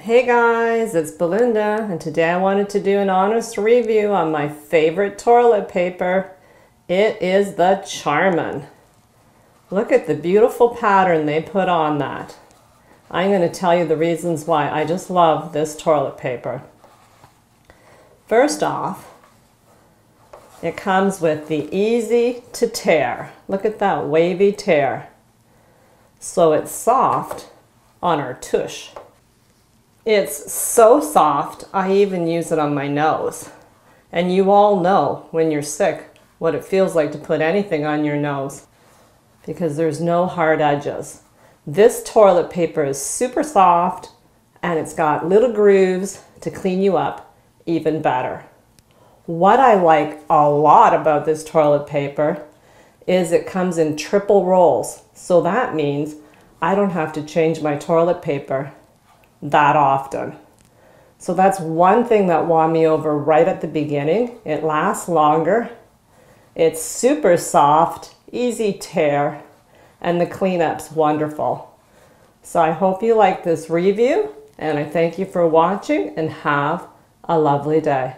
Hey guys, it's Belinda, and today I wanted to do an honest review on my favorite toilet paper. It is the Charmin. Look at the beautiful pattern they put on that. I'm going to tell you the reasons why I just love this toilet paper. First off, it comes with the easy to tear. Look at that wavy tear. So it's soft on our tush. It's so soft, I even use it on my nose. And you all know when you're sick what it feels like to put anything on your nose because there's no hard edges. This toilet paper is super soft and it's got little grooves to clean you up even better. What I like a lot about this toilet paper is it comes in triple rolls. So that means I don't have to change my toilet paper that often. So that's one thing that won me over right at the beginning. It lasts longer. It's super soft, easy tear, and the cleanup's wonderful. So I hope you like this review and I thank you for watching and have a lovely day.